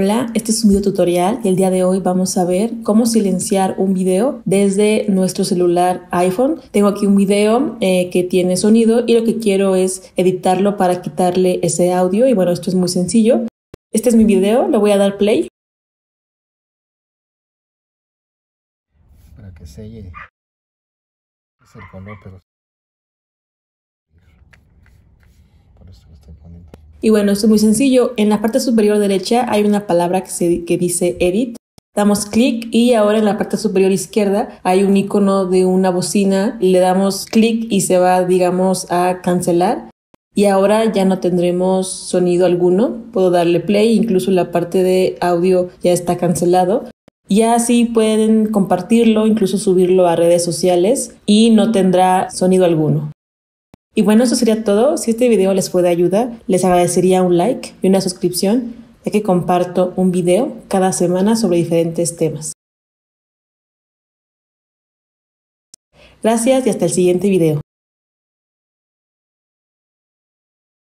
Hola, este es un video tutorial y el día de hoy vamos a ver cómo silenciar un video desde nuestro celular iPhone. Tengo aquí un video eh, que tiene sonido y lo que quiero es editarlo para quitarle ese audio y bueno, esto es muy sencillo. Este es mi video, le voy a dar play. Para que selle es el color, pero por esto lo estoy poniendo. Y bueno, es muy sencillo. En la parte superior derecha hay una palabra que, que dice Edit. Damos clic y ahora en la parte superior izquierda hay un icono de una bocina. Le damos clic y se va, digamos, a cancelar. Y ahora ya no tendremos sonido alguno. Puedo darle play, incluso la parte de audio ya está cancelado. Y así pueden compartirlo, incluso subirlo a redes sociales y no tendrá sonido alguno. Y bueno, eso sería todo. Si este video les fue de ayuda, les agradecería un like y una suscripción, ya que comparto un video cada semana sobre diferentes temas. Gracias y hasta el siguiente video.